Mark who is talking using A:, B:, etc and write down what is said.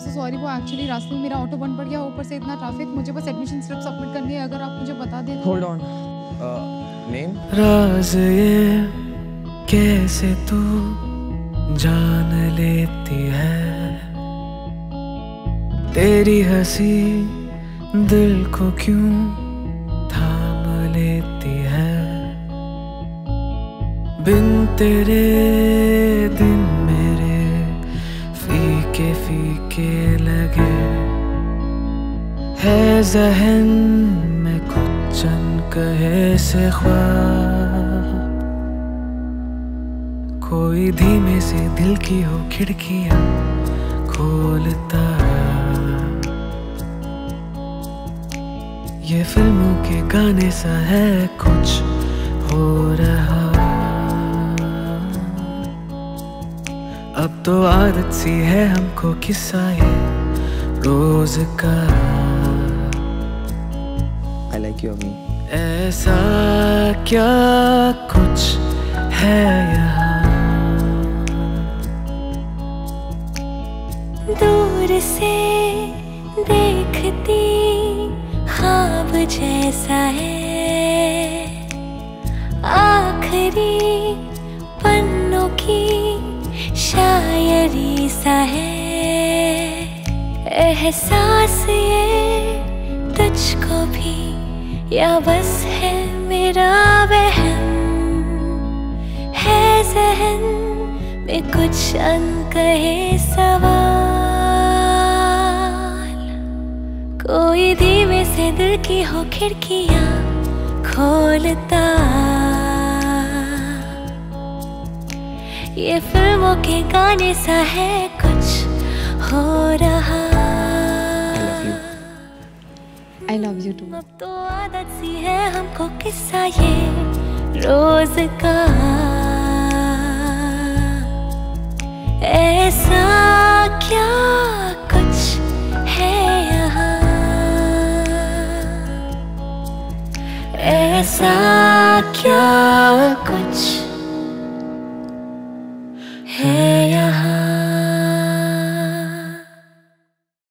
A: So sorry वो actually रास्ते में मेरा ऑटो बंद पड़ गया ऊपर से इतना ट्रैफ़िक मुझे बस एडमिशन स्लिप सबमिट करनी है अगर आप मुझे बता दें
B: होल्ड ऑन नेम
C: राज ये कैसे तू जान लेती है? तेरी हँसी दिल को क्यों थाम लेती है? बिन तेरे दिन फीके लगे। है जहन में कुछ चन कहे से ख्वाब। कोई धीमे से दिल की हो खिड़कियाँ खोलता ये फ़िल्मों के गाने सा है, कुछ हो रहा अब तो आदत सी है हमको किस्सा रोज का।
B: आई लाइक यू अमी
C: ऐसा क्या कुछ है यहाँ?
D: दूर से देखती ख्वाब जैसा है। आखिरी एहसास ये तुझको भी, या बस है मेरा वहम? है जहन में कुछ अनकहे सवाल? कोई धीमे से दिल की हो खिड़कियाँ खोलता। ये फ़िल्मों के गाने सा है कुछ हो रहा।
A: आई लव यू टू
D: अब तो आदत सी है हमको किस्सा ये, रोज का। ऐसा क्या कुछ है यहाँ? ऐसा क्या कुछ